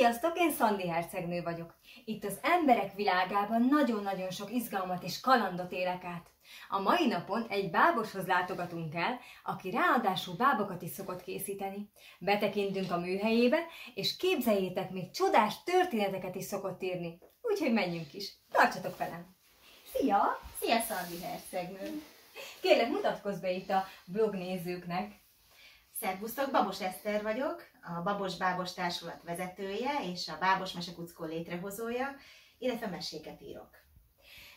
Sziasztok, én Szandi hercegnő vagyok. Itt az emberek világában nagyon-nagyon sok izgalmat és kalandot élek át. A mai napon egy báboshoz látogatunk el, aki ráadásul bábokat is szokott készíteni. Betekintünk a műhelyébe, és képzeljétek, még csodás történeteket is szokott írni. Úgyhogy menjünk is. Tartsatok velem! Szia! Szia, Szandi hercegnő! Kérlek, mutatkozz be itt a blog nézőknek. Szervusztok, Babos Eszter vagyok, a Babos Bábos Társulat vezetője és a Bábos Mesekuckó létrehozója, illetve meséket írok.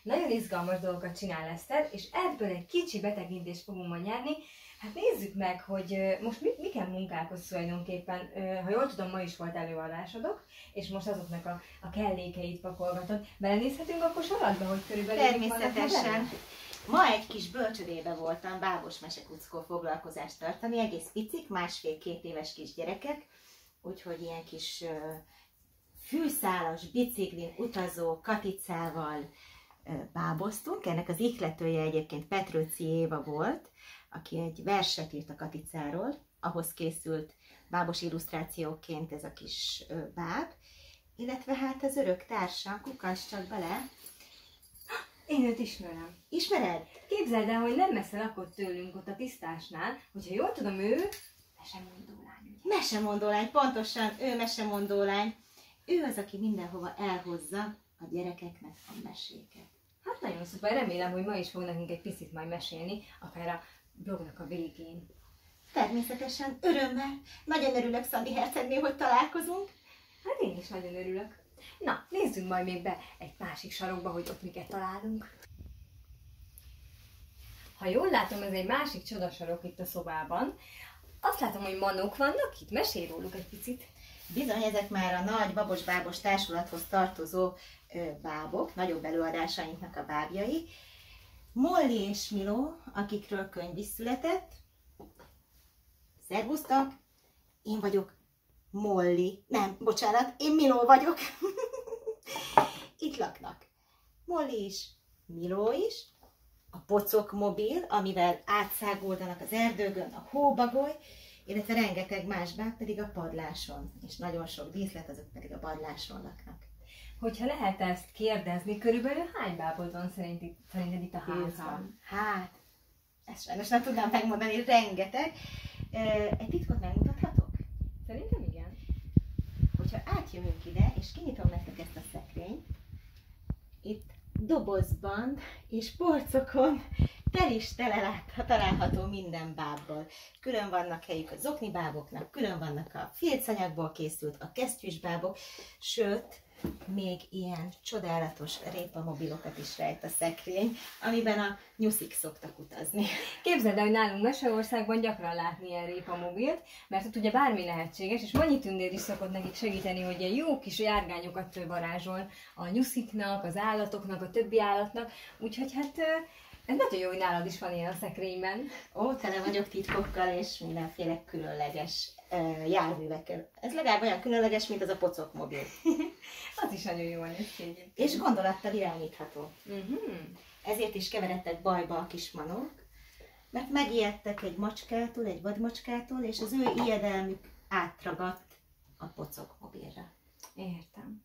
Nagyon izgalmas dolgokat csinál Eszter, és ebből egy kicsi betekintést fogunk ma nyerni. Hát nézzük meg, hogy most mi, miken munkálkodsz tulajdonképpen. Ha jól tudom, ma is volt előadásodok, és most azoknak a, a kellékeit pakolgatod. Belenézhetünk akkor sorozatba, hogy körülbelül vannak Természetesen. benne? Ma egy kis bölcsödébe voltam Bábos Mesekuckó foglalkozást tartani, egész picik, másfél-két éves kisgyerekek, úgyhogy ilyen kis fűszálas, biciklin utazó katicával báboztunk. Ennek az ihletője egyébként Petrőci Éva volt, aki egy verset írt a katicáról, ahhoz készült bábos illusztrációként ez a kis báb, illetve hát az örök társa, kukancs csak bele. Én őt ismerem. Ismered? Képzeld el, hogy nem messze lakott tőlünk ott a tisztásnál, hogyha jól tudom, ő mesemondó lány. Mesemondó lány, pontosan, ő mesemondó lány. Ő az, aki mindenhova elhozza a gyerekeknek a meséket. Hát nagyon szuper, remélem, hogy ma is fog nekünk egy picit majd mesélni, akár a blognak a végén. Természetesen, örömmel. Nagyon örülök, Szandi hercegnő, hogy találkozunk. Hát én is nagyon örülök. Na, nézzünk majd még be egy másik sarokba, hogy ott miket találunk. Ha jól látom, ez egy másik csodasarok itt a szobában. Azt látom, hogy manók vannak itt, mesélj róluk egy picit. Bizony, ezek már a nagy babos-bábos társulathoz tartozó ö, bábok, nagyobb előadásainknak a bábjai. Molly és Miló, akikről könyv is született. Szervusztok! Én vagyok Molly. Nem, bocsánat, én Miló vagyok. Itt laknak. Molly is, Miló is, a pocok mobil, amivel átszágoldanak az erdőgön, a hóbagoly, illetve rengeteg más báb pedig a padláson, és nagyon sok díszlet, azok pedig a padláson laknak. Hogyha lehet ezt kérdezni, körülbelül hány bábod van szerinted, szerinted itt a házban? Hát, ezt sajnos nem tudnám megmondani, rengeteg. Egy titkot megmutathatok? Hogyha átjövünk ide, és kinyitom nektek ezt a szekrényt, itt dobozban és polcokon tel is tele lát- található minden bábbal. Külön vannak helyük a zoknibáboknak, külön vannak a filcanyagból készült, a kesztyűs bábok, sőt, még ilyen csodálatos répamobilokat is rejt a szekrény, amiben a nyuszik szoktak utazni. Képzeld el, hogy nálunk Meseországban gyakran látni ilyen répamobilt, mert ott ugye bármi lehetséges, és Manyi Tündér is szokott nekik segíteni, hogy ilyen jó kis járgányokat varázsol a nyusziknak, az állatoknak, a többi állatnak, úgyhogy hát ez nagyon jó, hogy nálad is van ilyen a szekrényben. Ó, tele vagyok titkokkal és mindenféle különleges uh, járművekkel. Ez legalább olyan különleges, mint az a pocok mobil. Az is nagyon jó néz ki. És gondolattal irányítható. Uh-huh. Ezért is keveredtek bajba a kis manók, mert megijedtek egy macskától, egy vadmacskától, és az ő ijedelmük átragadt a pocok mobilra. Értem.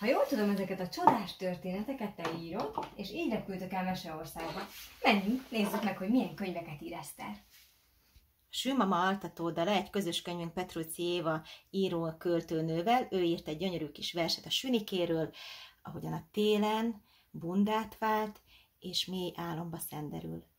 Ha jól tudom, ezeket a csodás történeteket te írod, és így repültök el Meseországba. Menjünk, nézzük meg, hogy milyen könyveket ír Eszter. A Sülmama Altatódala egy közös könyvünk Petruci Éva író költőnővel. Ő írt egy gyönyörű kis verset a sünikéről, ahogyan a télen bundát vált, és mély álomba szenderül.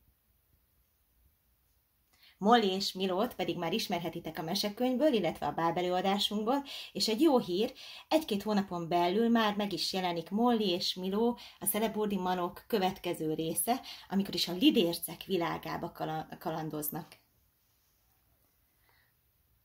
Molly és Milót pedig már ismerhetitek a mesekönyvből, illetve a bábelőadásunkból, és egy jó hír, egy-két hónapon belül már meg is jelenik Molly és Miló, a Celeburdi Manok következő része, amikor is a lidércek világába kala- kalandoznak.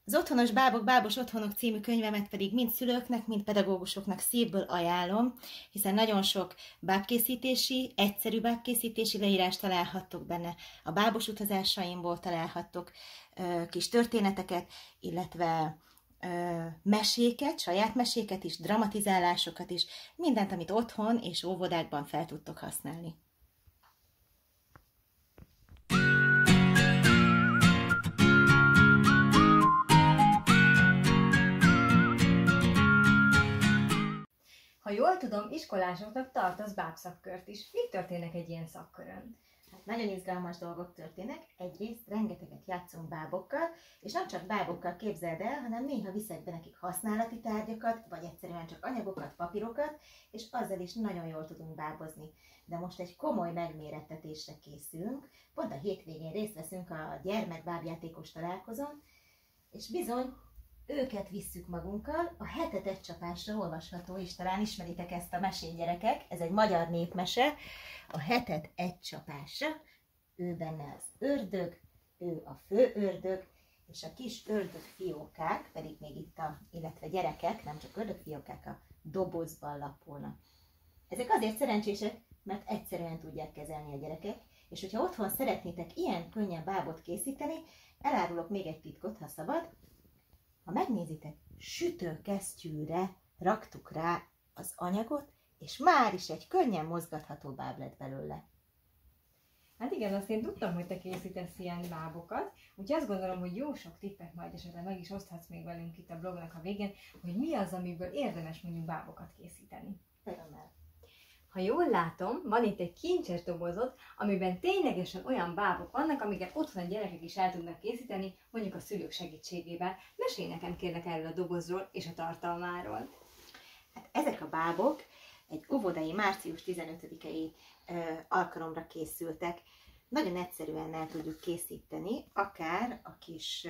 Az Otthonos Bábok, Bábos Otthonok című könyvemet pedig mind szülőknek, mind pedagógusoknak szívből ajánlom, hiszen nagyon sok bábkészítési, egyszerű bábkészítési leírást találhattok benne. A bábos utazásaimból találhattok ö, kis történeteket, illetve ö, meséket, saját meséket is, dramatizálásokat is, mindent, amit otthon és óvodákban fel tudtok használni. Jól tudom, iskolásoknak tartasz bábszakkört is. Mik történnek egy ilyen szakkörön? Hát nagyon izgalmas dolgok történnek. Egyrészt rengeteget játszunk bábokkal, és nem csak bábokkal képzeld el, hanem néha viszek be nekik használati tárgyakat, vagy egyszerűen csak anyagokat, papírokat, és azzal is nagyon jól tudunk bábozni. De most egy komoly megmérettetésre készülünk. Pont a hétvégén részt veszünk a gyermekbábjátékos találkozón, és bizony őket visszük magunkkal. A hetet egy csapásra olvasható is, talán ismeritek ezt a mesét gyerekek, ez egy magyar népmese. A hetet egy csapásra, ő benne az ördög, ő a fő ördög, és a kis ördög fiókák, pedig még itt a, illetve gyerekek, nem csak ördög fiókák a dobozban lapulnak. Ezek azért szerencsések, mert egyszerűen tudják kezelni a gyerekek, és hogyha otthon szeretnétek ilyen könnyen bábot készíteni, elárulok még egy titkot, ha szabad, ha megnézitek, sütőkesztyűre raktuk rá az anyagot, és már is egy könnyen mozgatható báb lett belőle. Hát igen, azt én tudtam, hogy te készítesz ilyen bábokat, úgyhogy azt gondolom, hogy jó sok tippet majd esetleg meg is oszthatsz még velünk itt a blognak a végén, hogy mi az, amiből érdemes mondjuk bábokat készíteni. Örömmel. Ha jól látom, van itt egy kincses dobozod, amiben ténylegesen olyan bábok vannak, amiket otthon a gyerekek is el tudnak készíteni, mondjuk a szülők segítségével. Mesélj nekem kérlek erről a dobozról és a tartalmáról. Hát ezek a bábok egy óvodai március 15-i alkalomra készültek. Nagyon egyszerűen el tudjuk készíteni, akár a kis,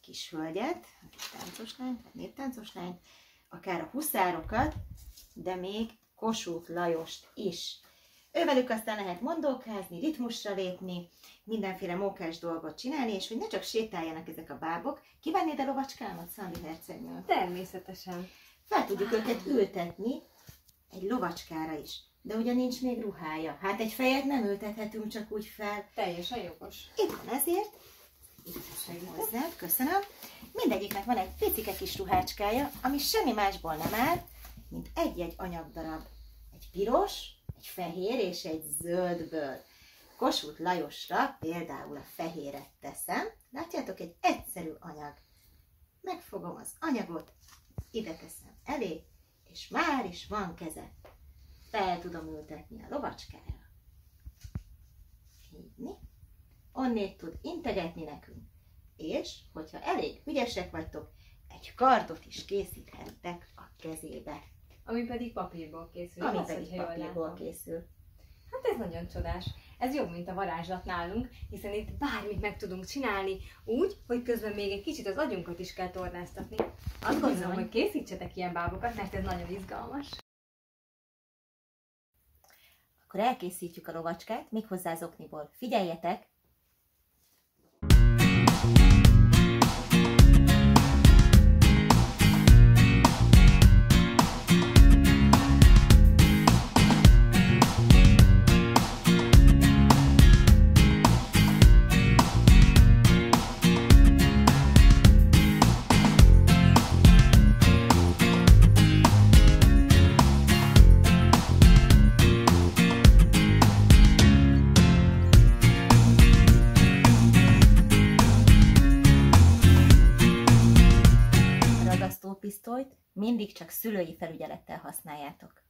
kis hölgyet, a kis táncos lányt, a néptáncos lányt, akár a huszárokat, de még Kossuth Lajost is. Ővelük aztán lehet mondókázni, ritmusra lépni, mindenféle mókás dolgot csinálni, és hogy ne csak sétáljanak ezek a bábok. Kivennéd a lovacskámat, Szandi hercegnő? Természetesen. Fel tudjuk őket ültetni egy lovacskára is. De ugye nincs még ruhája. Hát egy fejet nem ültethetünk csak úgy fel. Teljesen jogos. Itt van ezért. Itt teszem hozzá, köszönöm. Mindegyiknek van egy picike kis ruhácskája, ami semmi másból nem áll, mint egy-egy anyagdarab. Egy piros, egy fehér és egy zöldből. Kossuth Lajosra például a fehéret teszem. Látjátok, egy egyszerű anyag. Megfogom az anyagot, ide teszem elé, és már is van keze. Fel tudom ültetni a lovacskára. Hívni. Onnét tud integetni nekünk. És, hogyha elég ügyesek vagytok, egy kardot is készíthettek a kezébe. Ami pedig papírból készül. Ami igaz, pedig papírból látom? készül. Hát ez nagyon csodás. Ez jobb, mint a varázslat nálunk, hiszen itt bármit meg tudunk csinálni, úgy, hogy közben még egy kicsit az agyunkat is kell tornáztatni. Azt gondolom, hogy készítsetek ilyen bábokat, mert ez nagyon izgalmas. Akkor elkészítjük a lovacskát, méghozzá az okniból. Figyeljetek! Ragasztópisztolyt mindig csak szülői felügyelettel használjátok.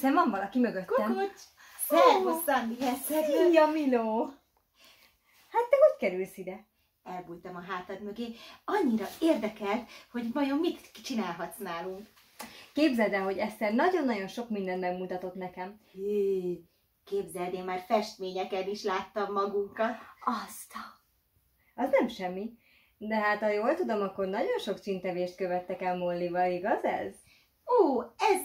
Hiszem, van valaki mögöttem. Kukucs! Szervusz, Szandi Hercegnő! Szia, Miló! Hát te hogy kerülsz ide? Elbújtam a hátad mögé. Annyira érdekelt, hogy vajon mit csinálhatsz nálunk. Képzeld el, hogy Eszter nagyon-nagyon sok mindent megmutatott nekem. Hű, képzeld, én már festményeken is láttam magunkat. Azt a... Az nem semmi. De hát, ha jól tudom, akkor nagyon sok csintevést követtek el Mollival, igaz ez? Ó, ez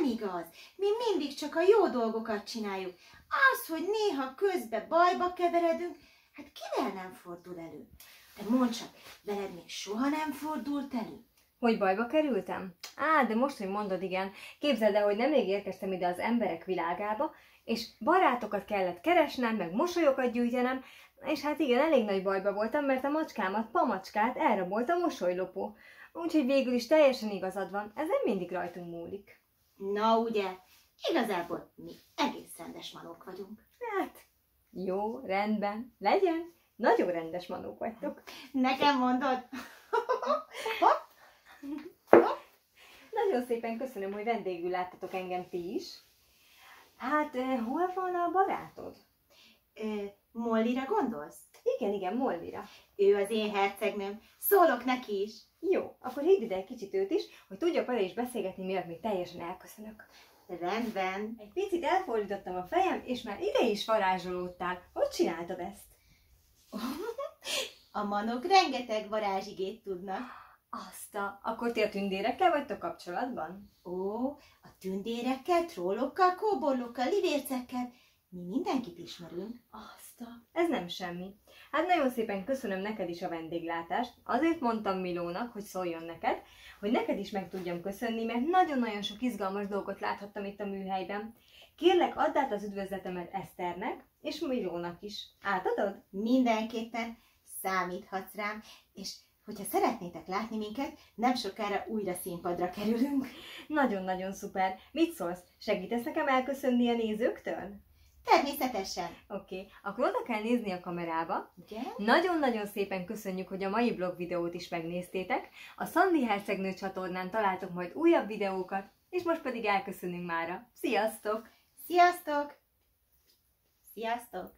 nem igaz. Mi mindig csak a jó dolgokat csináljuk. Az, hogy néha közbe bajba keveredünk, hát kivel nem fordul elő? De mondd csak, veled még soha nem fordult elő? Hogy bajba kerültem? Á, de most, hogy mondod, igen. Képzeld el, hogy nemrég érkeztem ide az emberek világába, és barátokat kellett keresnem, meg mosolyokat gyűjtenem, és hát igen, elég nagy bajba voltam, mert a macskámat, Pamacskát elrabolt a mosolylopó. Úgyhogy végül is teljesen igazad van, ez nem mindig rajtunk múlik. Na ugye, igazából mi egész rendes manók vagyunk. Hát, jó, rendben, legyen. Nagyon rendes manók vagytok. Nekem mondod? Nagyon szépen köszönöm, hogy vendégül láttatok engem ti is. Hát, eh, hol van a barátod? Mollira gondolsz? Igen, igen, Mollira. Ő az én hercegnőm. Szólok neki is. Jó, akkor hívd ide egy kicsit őt is, hogy tudjak vele is beszélgetni, miatt még teljesen elköszönök. Rendben. Egy picit elfordítottam a fejem, és már ide is varázsolódtál. Hogy csináltad ezt? A manok rengeteg varázsigét tudnak. Azt a... Akkor ti a tündérekkel vagytok kapcsolatban? Ó, a tündérekkel, trollokkal, kóborlókkal, livércekkel. Mi mindenkit ismerünk. Azt a... Ez nem semmi. Hát nagyon szépen köszönöm neked is a vendéglátást. Azért mondtam Milónak, hogy szóljon neked, hogy neked is meg tudjam köszönni, mert nagyon-nagyon sok izgalmas dolgot láthattam itt a műhelyben. Kérlek, add át az üdvözletemet Eszternek, és Milónak is. Átadod? Mindenképpen számíthatsz rám, és hogyha szeretnétek látni minket, nem sokára újra színpadra kerülünk. Nagyon-nagyon szuper. Mit szólsz? Segítesz nekem elköszönni a nézőktől? Természetesen. Oké, okay. akkor oda kell nézni a kamerába. Nagyon-nagyon szépen köszönjük, hogy a mai blog videót is megnéztétek. A Szandi Hercegnő csatornán találtok majd újabb videókat, és most pedig elköszönünk mára. Sziasztok! Sziasztok! Sziasztok!